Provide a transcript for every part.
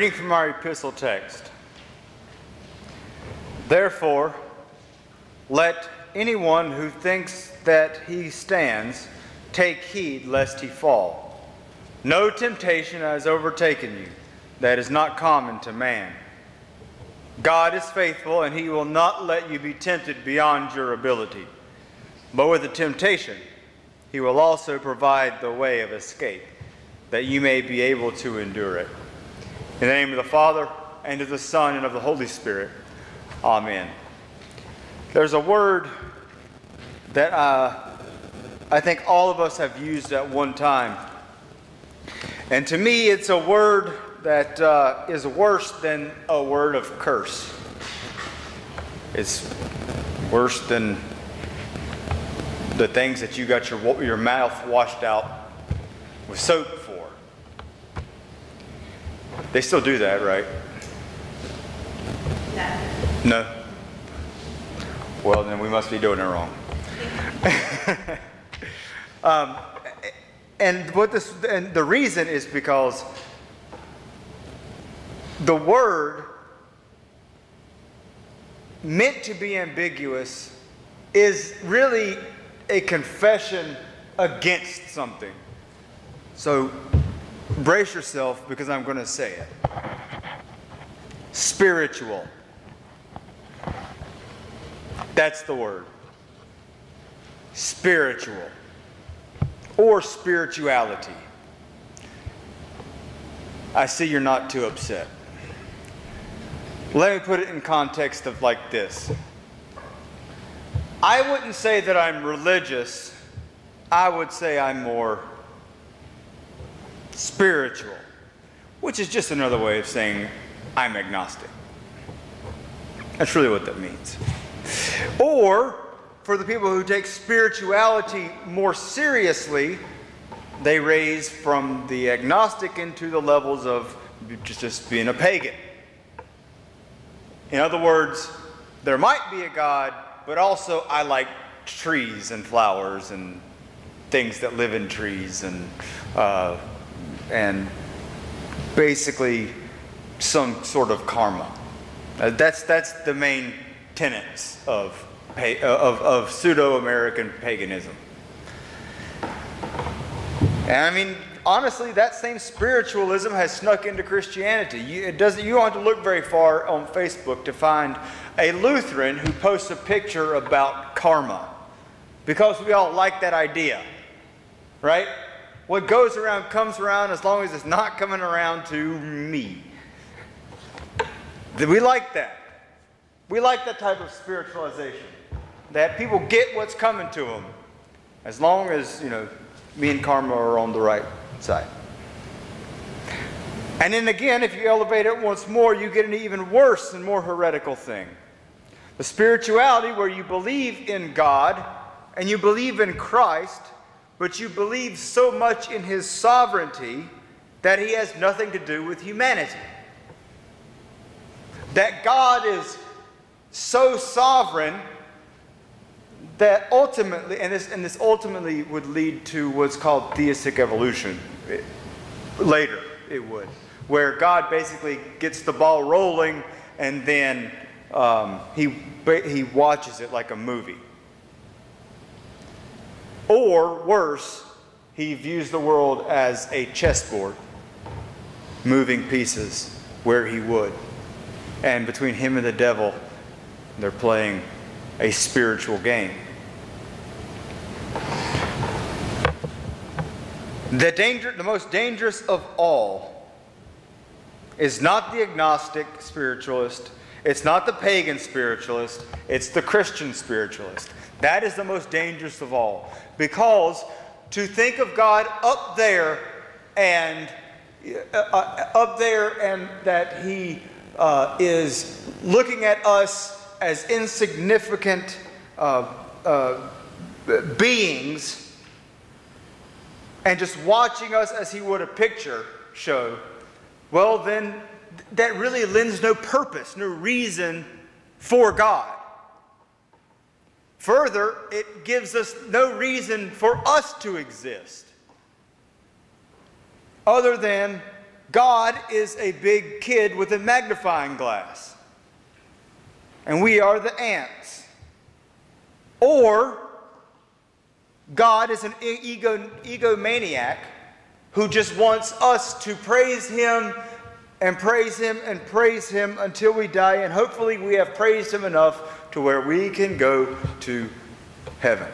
Reading from our epistle text. Therefore, let anyone who thinks that he stands take heed lest he fall. No temptation has overtaken you that is not common to man. God is faithful, and he will not let you be tempted beyond your ability. But with the temptation, he will also provide the way of escape, that you may be able to endure it. In the name of the Father, and of the Son, and of the Holy Spirit. Amen. There's a word that uh, I think all of us have used at one time. And to me, it's a word that uh, is worse than a word of curse. It's worse than the things that you got your, your mouth washed out with soap. They still do that, right? No. No? Well, then we must be doing it wrong. um, and what this and the reason is because the word meant to be ambiguous is really a confession against something. So brace yourself because I'm going to say it. Spiritual. That's the word. Spiritual. Or spirituality. I see you're not too upset. Let me put it in context of like this. I wouldn't say that I'm religious. I would say I'm more spiritual, which is just another way of saying I'm agnostic. That's really what that means. Or, for the people who take spirituality more seriously, they raise from the agnostic into the levels of just being a pagan. In other words, there might be a God, but also I like trees and flowers and things that live in trees and, uh, and basically some sort of karma. Uh, that's, that's the main tenets of, of, of pseudo American paganism. And I mean, honestly, that same spiritualism has snuck into Christianity. You, it doesn't, you don't have to look very far on Facebook to find a Lutheran who posts a picture about karma because we all like that idea, right? What goes around comes around as long as it's not coming around to me. We like that. We like that type of spiritualization. That people get what's coming to them as long as, you know, me and karma are on the right side. And then again, if you elevate it once more, you get an even worse and more heretical thing. The spirituality where you believe in God and you believe in Christ, but you believe so much in his sovereignty that he has nothing to do with humanity. That God is so sovereign that ultimately, and this, and this ultimately would lead to what's called theistic evolution. It, later, it would, where God basically gets the ball rolling and then um, he, he watches it like a movie. Or worse, he views the world as a chessboard, moving pieces where he would. And between him and the devil, they're playing a spiritual game. The, danger, the most dangerous of all is not the agnostic spiritualist, it's not the pagan spiritualist, it's the Christian spiritualist. That is the most dangerous of all. Because to think of God up there and uh, uh, up there and that He uh, is looking at us as insignificant uh, uh beings and just watching us as he would a picture show, well, then that really lends no purpose, no reason for God. Further, it gives us no reason for us to exist other than God is a big kid with a magnifying glass, and we are the ants. Or God is an ego, egomaniac who just wants us to praise Him and praise Him and praise Him until we die, and hopefully we have praised Him enough to where we can go to heaven.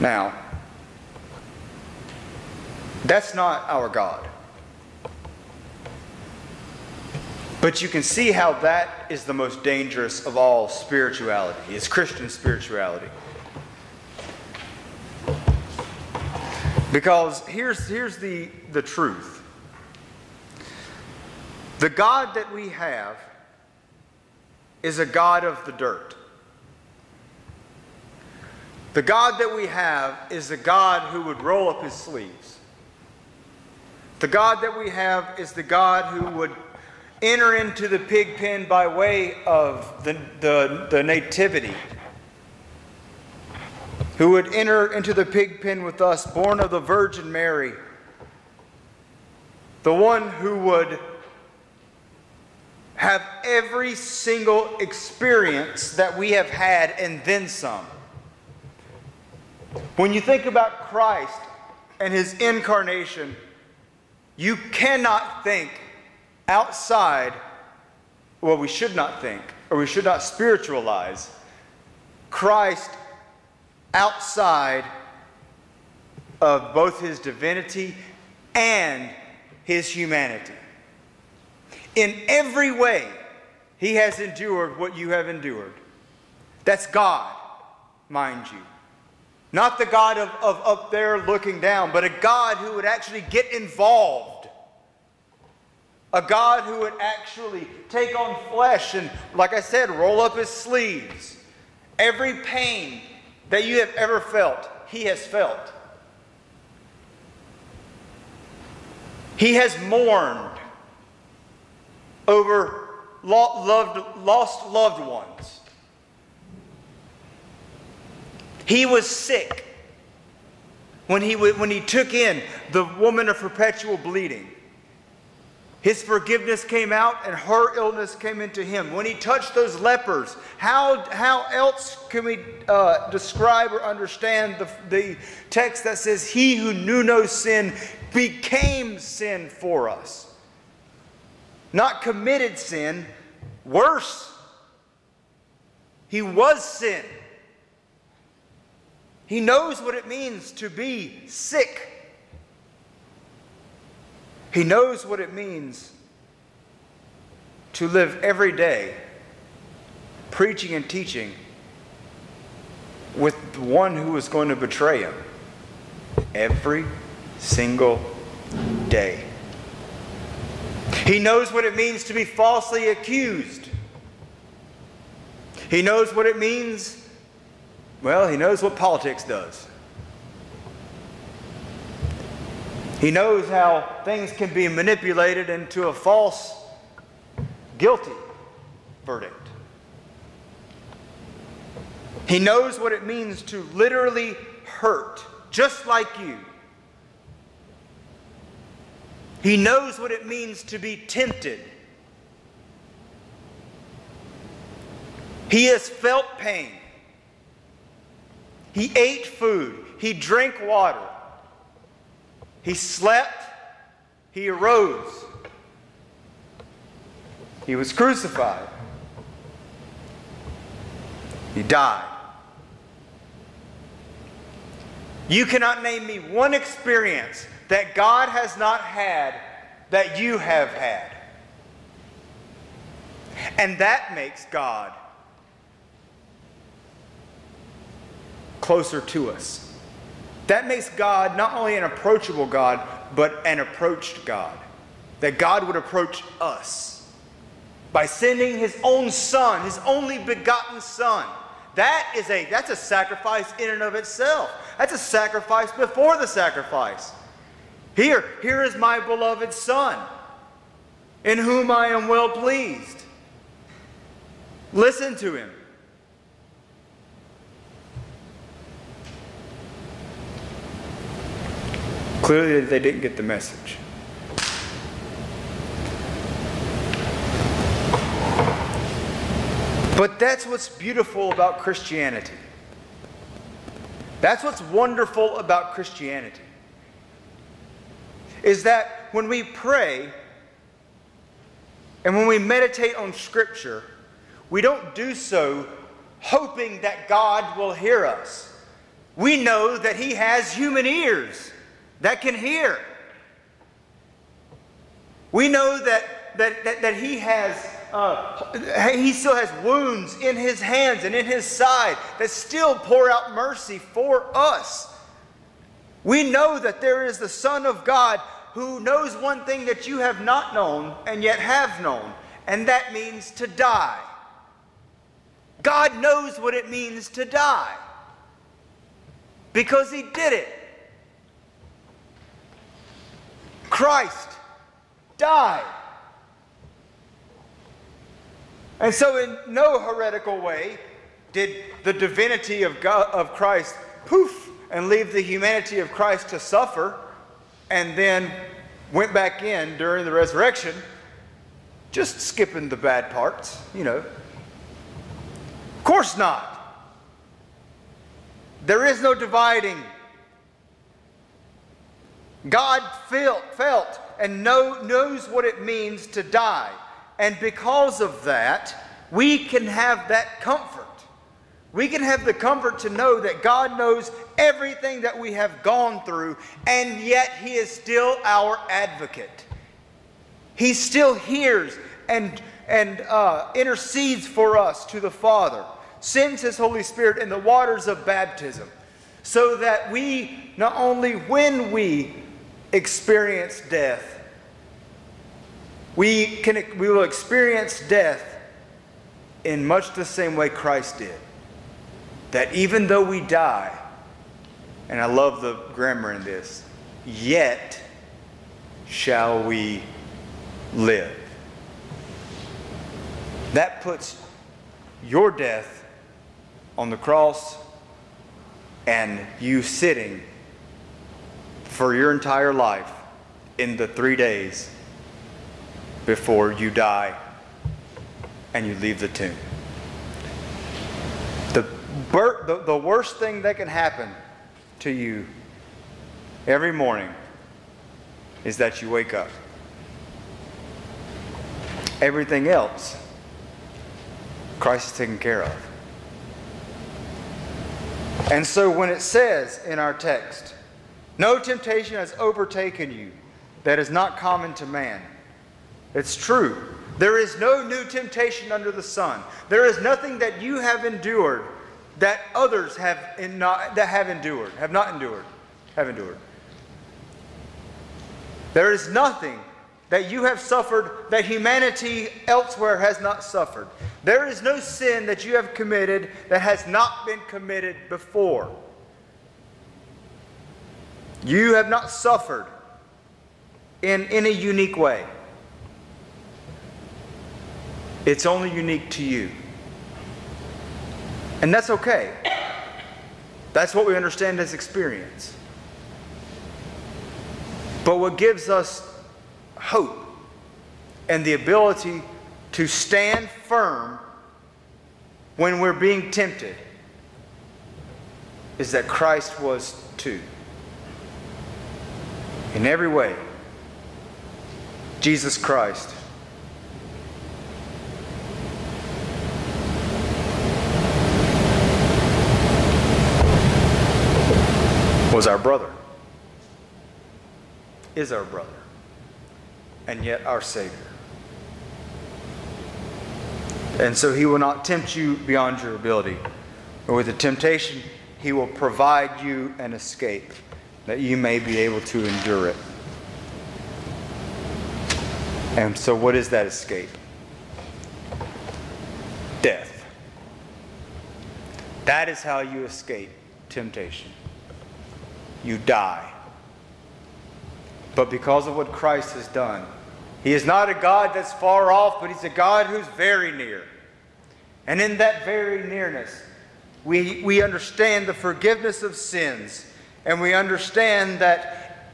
Now, that's not our God. But you can see how that is the most dangerous of all spirituality. It's Christian spirituality. Because here's, here's the, the truth the God that we have is a God of the dirt. The God that we have is a God who would roll up his sleeves. The God that we have is the God who would enter into the pig pen by way of the, the, the nativity, who would enter into the pig pen with us, born of the Virgin Mary, the one who would have every single experience that we have had and then some. When you think about Christ and his incarnation, you cannot think outside, well, we should not think, or we should not spiritualize Christ outside of both his divinity and his humanity. In every way, he has endured what you have endured. That's God, mind you. Not the God of, of up there looking down, but a God who would actually get involved. A God who would actually take on flesh and, like I said, roll up his sleeves. Every pain that you have ever felt, he has felt. He has mourned over loved, lost loved ones. He was sick when he, when he took in the woman of perpetual bleeding. His forgiveness came out and her illness came into him. When he touched those lepers, how, how else can we uh, describe or understand the, the text that says, He who knew no sin became sin for us? Not committed sin, worse. He was sin. He knows what it means to be sick. He knows what it means to live every day preaching and teaching with the one who is going to betray him every single day. He knows what it means to be falsely accused. He knows what it means well, he knows what politics does. He knows how things can be manipulated into a false, guilty verdict. He knows what it means to literally hurt, just like you. He knows what it means to be tempted. He has felt pain. He ate food. He drank water. He slept. He arose. He was crucified. He died. You cannot name me one experience that God has not had that you have had. And that makes God closer to us. That makes God not only an approachable God, but an approached God. That God would approach us by sending his own son, his only begotten son. That is a that's a sacrifice in and of itself. That's a sacrifice before the sacrifice. Here, here is my beloved son, in whom I am well pleased. Listen to him. Clearly, they didn't get the message. But that's what's beautiful about Christianity. That's what's wonderful about Christianity. Is that when we pray and when we meditate on Scripture, we don't do so hoping that God will hear us. We know that He has human ears that can hear. We know that, that, that, that He has uh, he still has wounds in his hands and in his side that still pour out mercy for us. We know that there is the Son of God who knows one thing that you have not known and yet have known, and that means to die. God knows what it means to die because he did it. Christ died. And so, in no heretical way did the divinity of, God, of Christ poof and leave the humanity of Christ to suffer and then went back in during the resurrection, just skipping the bad parts, you know. Of course not. There is no dividing. God felt, felt and know, knows what it means to die. And because of that, we can have that comfort. We can have the comfort to know that God knows everything that we have gone through, and yet He is still our advocate. He still hears and, and uh, intercedes for us to the Father, sends His Holy Spirit in the waters of baptism, so that we, not only when we experience death, we, can, we will experience death in much the same way Christ did. That even though we die, and I love the grammar in this, yet shall we live. That puts your death on the cross and you sitting for your entire life in the three days before you die and you leave the tomb. The, the, the worst thing that can happen to you every morning is that you wake up. Everything else, Christ is taken care of. And so when it says in our text, no temptation has overtaken you that is not common to man. It's true. There is no new temptation under the sun. There is nothing that you have endured that others have not, that have endured, have not endured, have endured. There is nothing that you have suffered that humanity elsewhere has not suffered. There is no sin that you have committed that has not been committed before. You have not suffered in any unique way. It's only unique to you. And that's okay. That's what we understand as experience. But what gives us hope and the ability to stand firm when we're being tempted is that Christ was too. In every way, Jesus Christ was our brother, is our brother, and yet our Savior. And so he will not tempt you beyond your ability. But with the temptation, he will provide you an escape that you may be able to endure it. And so, what is that escape? Death. That is how you escape temptation you die. But because of what Christ has done, He is not a God that's far off, but He's a God who's very near. And in that very nearness, we, we understand the forgiveness of sins, and we understand that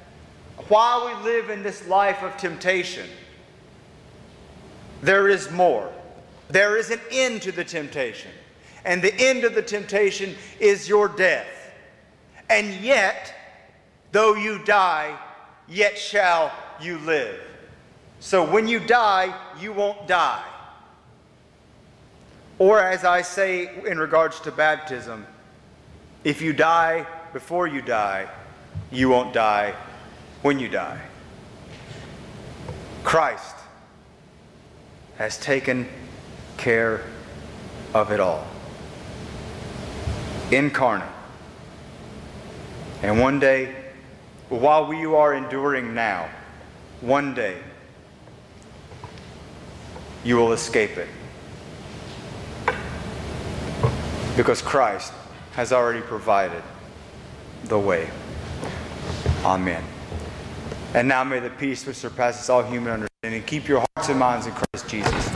while we live in this life of temptation, there is more. There is an end to the temptation. And the end of the temptation is your death. And yet, though you die, yet shall you live. So when you die, you won't die. Or, as I say in regards to baptism, if you die before you die, you won't die when you die. Christ has taken care of it all. Incarnate. And one day, while we are enduring now, one day, you will escape it. Because Christ has already provided the way. Amen. And now may the peace which surpasses all human understanding keep your hearts and minds in Christ Jesus.